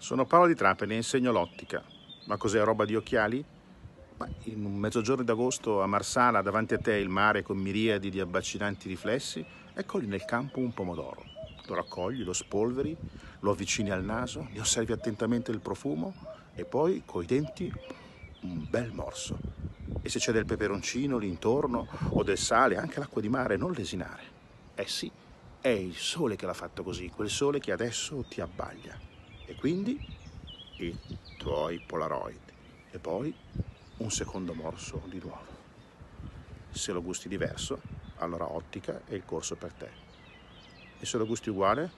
Sono Paolo di Trapani e insegno l'ottica. Ma cos'è roba di occhiali? Ma in un mezzogiorno d'agosto a Marsala, davanti a te il mare con miriadi di abbacinanti riflessi, ecco lì nel campo un pomodoro. Lo raccogli, lo spolveri, lo avvicini al naso, ne osservi attentamente il profumo e poi coi denti un bel morso. E se c'è del peperoncino lì intorno o del sale, anche l'acqua di mare, non lesinare. Eh sì, è il sole che l'ha fatto così, quel sole che adesso ti abbaglia e quindi i tuoi Polaroid e poi un secondo morso di nuovo. Se lo gusti diverso, allora ottica è il corso per te. E se lo gusti uguale,